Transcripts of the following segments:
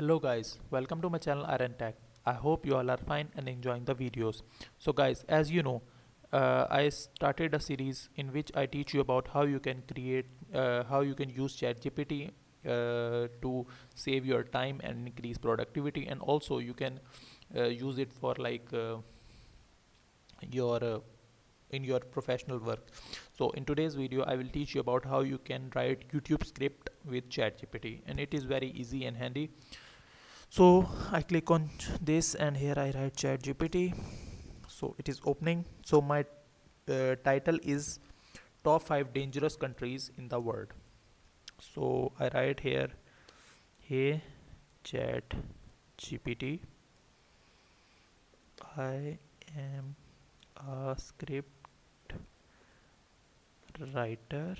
hello guys. Welcome to my channel iron tech. I hope you all are fine and enjoying the videos. So guys as you know uh, i started a series in which i teach you about how you can create uh, how you can use chat gpt uh, to save your time and increase productivity and also you can uh, use it for like uh, your uh, in your professional work. So in today's video i will teach you about how you can write youtube script with chatgpt and it is very easy and handy so i click on this and here i write chat GPT so it is opening. So my uh, title is top 5 dangerous countries in the world. So i write here hey chat gpt i am a script writer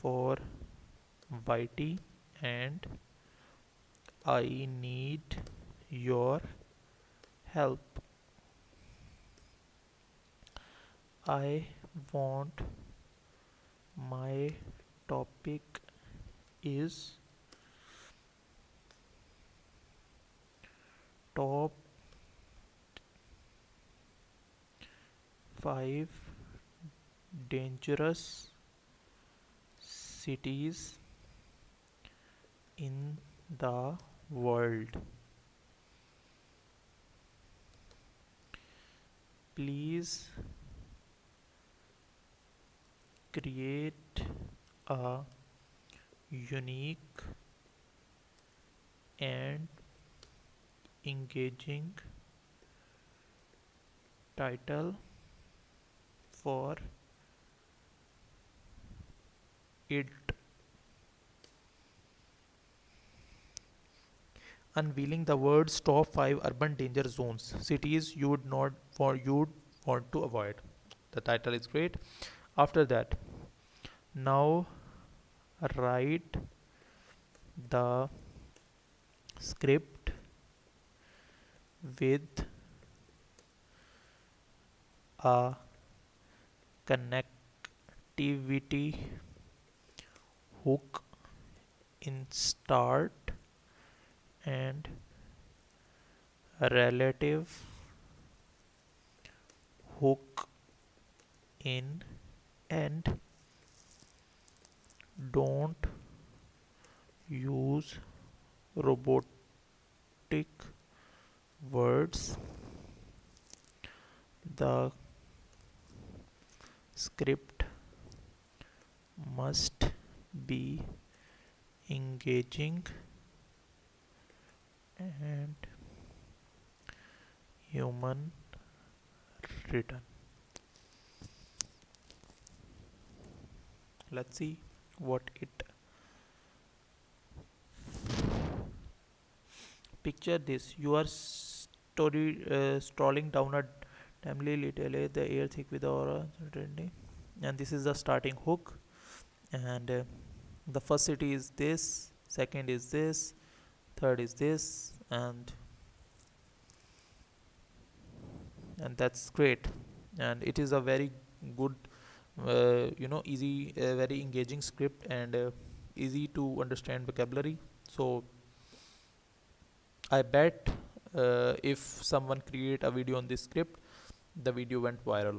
for YT and I need your help. I want my topic is top 5 dangerous cities in the world. Please create a unique and engaging title for it unveiling the world's top 5 urban danger zones cities you would not for you'd want to avoid. The title is great. After that now write the script with a connectivity hook in start and relative hook in and don't use robotic words. The script must be engaging and human written let's see what it picture this. You are story uh, strolling down a timely little the air thick with aura and this is the starting hook. And uh, the first city is this second is this third is this and and that's great. And it is a very good uh, you know easy uh, very engaging script and uh, easy to understand vocabulary. So i bet uh, if someone create a video on this script the video went viral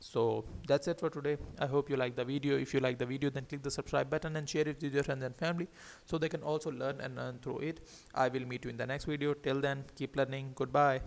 so that's it for today. I hope you like the video. If you like the video then click the subscribe button and share it with your friends and family so they can also learn and learn through it. I will meet you in the next video. Till then keep learning. Goodbye